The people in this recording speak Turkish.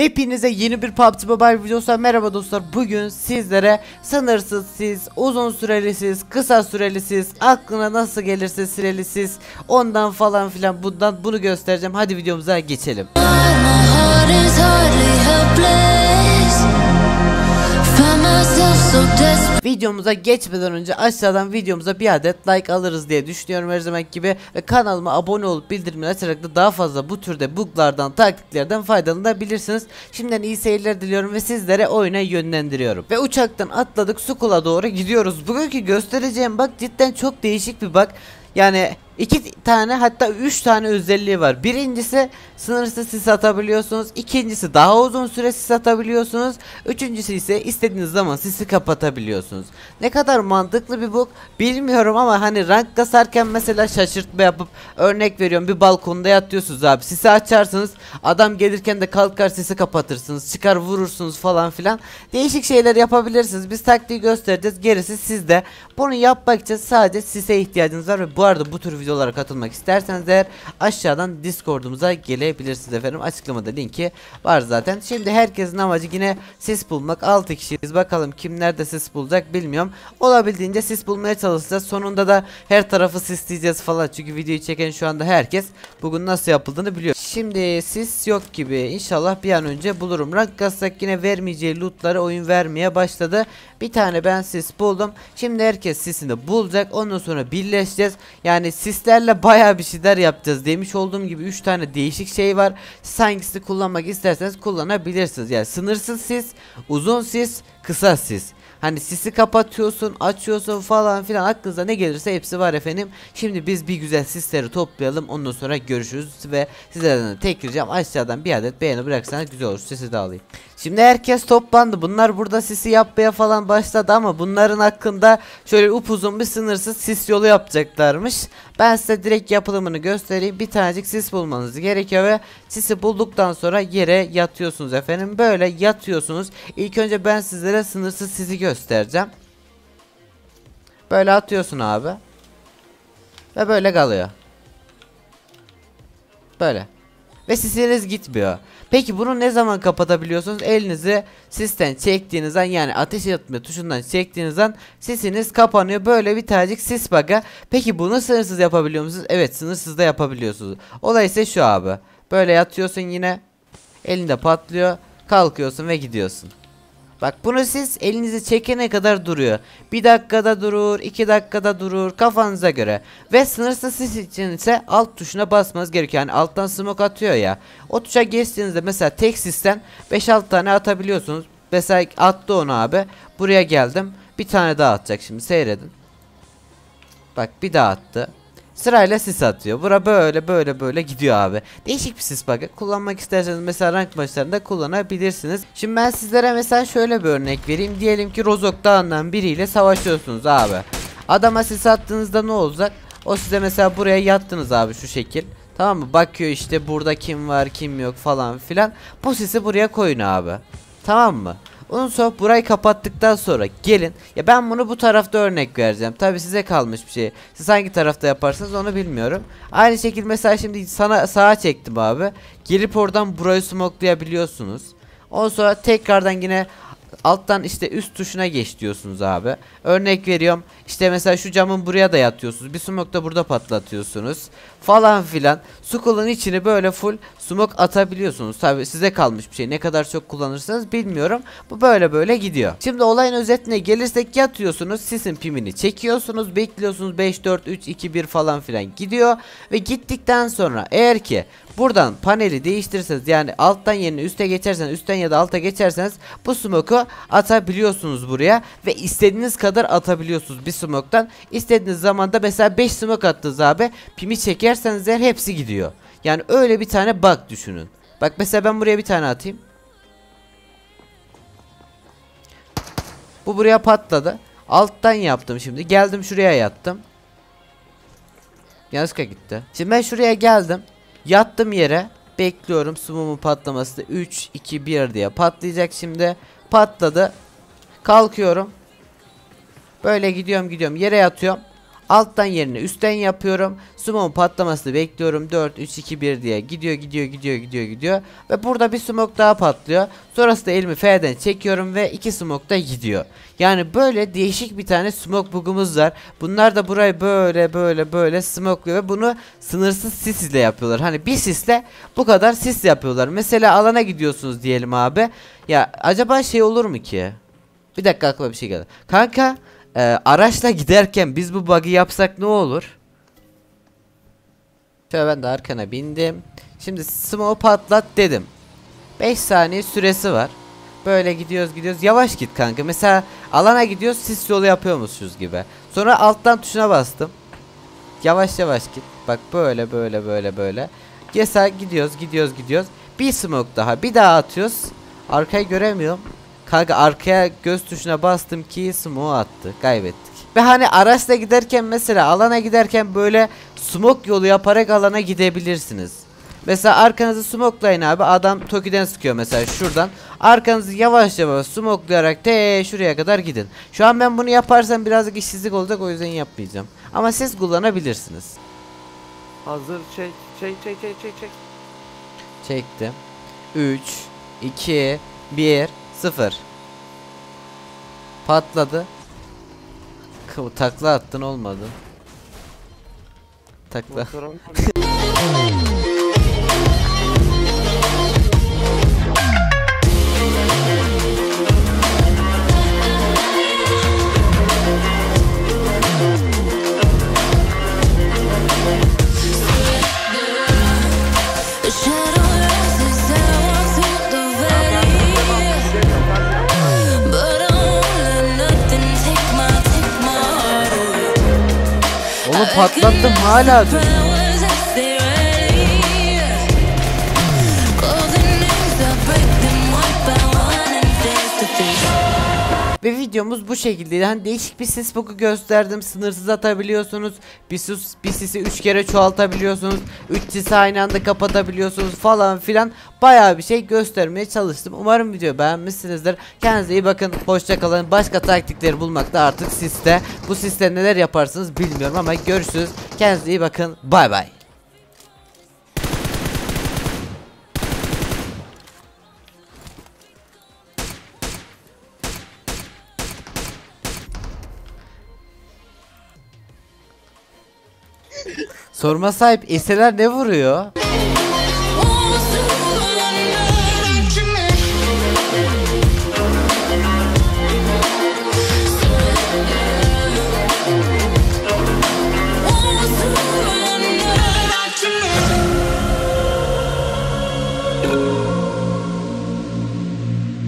Hepinize yeni bir PUBG Mobile videosu merhaba dostlar. Bugün sizlere sınırsız siz, uzun süreli siz, kısa süreli siz, aklına nasıl gelirse süreli siz, ondan falan filan bundan bunu göstereceğim. Hadi videomuza geçelim. Videomuza geçmeden önce aşağıdan videomuza bir adet like alırız diye düşünüyorum her zaman gibi ve kanalıma abone olup bildirimleri açarak da daha fazla bu türde buglardan taktiklerden faydalanabilirsiniz. Şimdiden iyi seyirler diliyorum ve sizlere oyuna yönlendiriyorum. Ve uçaktan atladık Sukul'a doğru gidiyoruz. Bugünkü göstereceğim bak cidden çok değişik bir bak. Yani iki tane hatta üç tane özelliği var. Birincisi sınırsız sis atabiliyorsunuz. İkincisi daha uzun süre sis atabiliyorsunuz. Üçüncüsü ise istediğiniz zaman sisi kapatabiliyorsunuz. Ne kadar mantıklı bir bug bilmiyorum ama hani rank kasarken mesela şaşırtma yapıp örnek veriyorum bir balkonda yatıyorsunuz abi. Sisi açarsınız adam gelirken de kalkar sisi kapatırsınız. Çıkar vurursunuz falan filan. Değişik şeyler yapabilirsiniz. Biz taktiği göstereceğiz. Gerisi sizde. Bunu yapmak için sadece sise ihtiyacınız var ve bu arada bu tür videolara katılmak isterseniz eğer aşağıdan Discord'umuza gelebilirsiniz efendim. Açıklamada linki var zaten. Şimdi herkesin amacı yine sis bulmak. 6 kişiyiz. Bakalım kim nerede sis bulacak bilmiyorum. Olabildiğince sis bulmaya çalışacağız. Sonunda da her tarafı sisleyeceğiz falan. Çünkü videoyu çeken şu anda herkes bugün nasıl yapıldığını biliyor. Şimdi sis yok gibi. İnşallah bir an önce bulurum. Rank kassak yine vermeyeceği lootları oyun vermeye başladı. Bir tane ben sis buldum. Şimdi herkes sisini bulacak. Ondan sonra birleşeceğiz. Yani sislerle baya bir şeyler yapacağız. Demiş olduğum gibi 3 tane değişik şey var. Siz hangisini kullanmak isterseniz kullanabilirsiniz. Yani sınırsız sis, uzun sis, kısa sis. Hani sisi kapatıyorsun, açıyorsun falan filan aklınıza ne gelirse hepsi var efendim. Şimdi biz bir güzel sisleri toplayalım. Ondan sonra görüşürüz ve sizlerden de tek ricam aşağıdan bir adet beğeni bıraksanız güzel olur. Sesi de alayım. Şimdi herkes toplandı. Bunlar burada sisi yapmaya falan başladı ama bunların hakkında şöyle upuzun bir sınırsız sis yolu yapacaklarmış. Ben size direkt yapılımını göstereyim. Bir tanecik sis bulmanız gerekiyor ve sisi bulduktan sonra yere yatıyorsunuz efendim. Böyle yatıyorsunuz. İlk önce ben sizlere sınırsız sisi göstereceğim. Böyle atıyorsun abi. Ve böyle kalıyor. Böyle. Ve sisiniz gitmiyor. Peki bunu ne zaman kapatabiliyorsunuz? Elinizi sisten çektiğiniz an yani ateş etme tuşundan çektiğiniz an sisiniz kapanıyor. Böyle bir tanecik sis bug'a. Peki bunu sınırsız yapabiliyor musunuz? Evet sınırsız da yapabiliyorsunuz. Olay ise şu abi. Böyle yatıyorsun yine. Elinde patlıyor. Kalkıyorsun ve gidiyorsun. Bak bunu siz elinizi çekene kadar duruyor. Bir dakikada durur, iki dakikada durur kafanıza göre. Ve sınırsız sis için ise alt tuşuna basmanız gerekiyor. Yani alttan smoke atıyor ya. O tuşa geçtiğinizde mesela tek sisten 5-6 tane atabiliyorsunuz. Mesela attı onu abi. Buraya geldim. Bir tane daha atacak şimdi seyredin. Bak bir daha attı. Sırayla sis atıyor. Bura böyle böyle böyle gidiyor abi. Değişik bir sis bug'ı. Kullanmak isterseniz mesela rank maçlarında kullanabilirsiniz. Şimdi ben sizlere mesela şöyle bir örnek vereyim. Diyelim ki Rozok Dağı'ndan biriyle savaşıyorsunuz abi. Adama sis attığınızda ne olacak? O size mesela buraya yattınız abi şu şekil. Tamam mı? Bakıyor işte burada kim var kim yok falan filan. Bu sisi buraya koyun abi. Tamam mı? Ondan sonra burayı kapattıktan sonra gelin. Ya ben bunu bu tarafta örnek vereceğim. Tabi size kalmış bir şey. Siz hangi tarafta yaparsanız onu bilmiyorum. Aynı şekilde mesela şimdi sana sağa çektim abi. Gelip oradan burayı smoklayabiliyorsunuz. Ondan sonra tekrardan yine alttan işte üst tuşuna geç diyorsunuz abi. Örnek veriyorum. İşte mesela şu camın buraya da yatıyorsunuz. Bir smoke da burada patlatıyorsunuz. Falan filan. Skull'un içini böyle full smoke atabiliyorsunuz. Tabi size kalmış bir şey. Ne kadar çok kullanırsanız bilmiyorum. Bu böyle böyle gidiyor. Şimdi olayın özetine gelirsek yatıyorsunuz. Sisin pimini çekiyorsunuz. Bekliyorsunuz 5 4 3 2 1 falan filan gidiyor. Ve gittikten sonra eğer ki buradan paneli değiştirirseniz yani alttan yerine üste geçerseniz üstten ya da alta geçerseniz bu smoke'u atabiliyorsunuz buraya ve istediğiniz kadar atabiliyorsunuz bir smoke'tan. İstediğiniz zamanda mesela 5 smoke attınız abi. Pimi çekerseniz eğer hepsi gidiyor. Yani öyle bir tane bug düşünün. Bak mesela ben buraya bir tane atayım. Bu buraya patladı. Alttan yaptım şimdi. Geldim şuraya yattım. Yanlışlıkla gitti. Şimdi ben şuraya geldim. Yattım yere. Bekliyorum sumumun patlaması. 3, 2, 1 diye patlayacak şimdi. Patladı. Kalkıyorum. Böyle gidiyorum gidiyorum. Yere yatıyorum. Alttan yerine üstten yapıyorum. Smoke'un patlamasını bekliyorum. 4 3 2 1 diye gidiyor gidiyor gidiyor gidiyor gidiyor ve burada bir smoke daha patlıyor. Sonrasında elimi F'den çekiyorum ve iki smoke da gidiyor. Yani böyle değişik bir tane smoke bug'umuz var. Bunlar da burayı böyle böyle böyle smokluyor ve bunu sınırsız sis ile yapıyorlar. Hani bir sisle bu kadar sis yapıyorlar. Mesela alana gidiyorsunuz diyelim abi. Ya acaba şey olur mu ki? Bir dakika aklıma bir şey geldi. Kanka e, araçla giderken biz bu bug'ı yapsak ne olur? Şöyle ben de arkana bindim. Şimdi smoke patlat dedim. 5 saniye süresi var. Böyle gidiyoruz gidiyoruz. Yavaş git kanka. Mesela alana gidiyoruz sis yolu yapıyormuşuz gibi. Sonra alttan tuşuna bastım. Yavaş yavaş git. Bak böyle böyle böyle böyle. Mesela gidiyoruz gidiyoruz gidiyoruz. Bir smoke daha bir daha atıyoruz. Arkayı göremiyorum. Kanka arkaya göz tuşuna bastım ki smoke attı. Kaybettik. Ve hani araçla giderken mesela alana giderken böyle smoke yolu yaparak alana gidebilirsiniz. Mesela arkanızı smokelayın abi. Adam Toki'den sıkıyor mesela şuradan. Arkanızı yavaş yavaş smokelayarak te şuraya kadar gidin. Şu an ben bunu yaparsam birazcık işsizlik olacak o yüzden yapmayacağım. Ama siz kullanabilirsiniz. Hazır çek çek çek çek çek çek. Çektim. 3 2 1 0 Patladı. Takla attın olmadı. Takla. patlattım hala Ve videomuz bu şekildeydi. Hani değişik bir sis boku gösterdim. Sınırsız atabiliyorsunuz. Bir sis, bir sisi 3 kere çoğaltabiliyorsunuz. 3 sisi aynı anda kapatabiliyorsunuz falan filan. Bayağı bir şey göstermeye çalıştım. Umarım video beğenmişsinizdir. Kendinize iyi bakın. Hoşça kalın. Başka taktikleri bulmakta artık siste. Bu siste neler yaparsınız bilmiyorum ama görüşürüz. Kendinize iyi bakın. Bay bay. Sorma sahip eseler ne vuruyor?